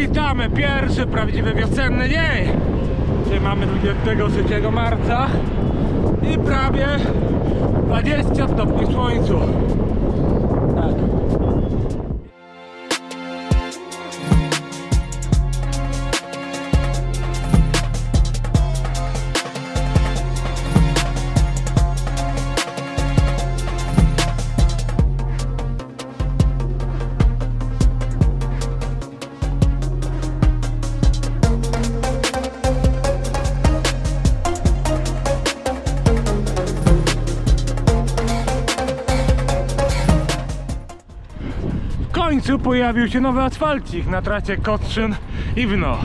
Witamy pierwszy prawdziwy wiosenny dzień. Dzisiaj mamy 23 marca i prawie 20 stopni w słońcu. W końcu pojawił się nowy asfalcik na tracie Kostrzyn i Wno.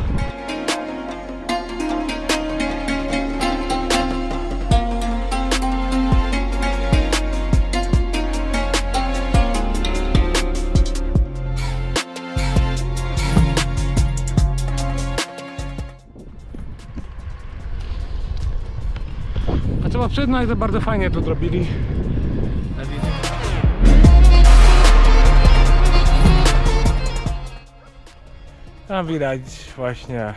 A trzeba przyznać, że bardzo fajnie to zrobili. Tam widać właśnie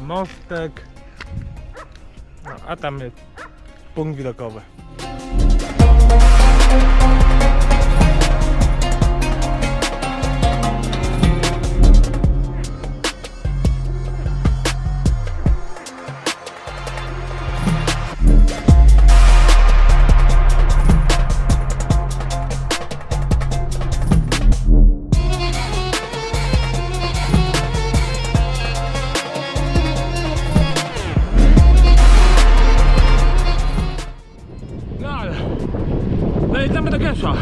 mostek. No, a tam jest punkt widokowy. 那么的干爽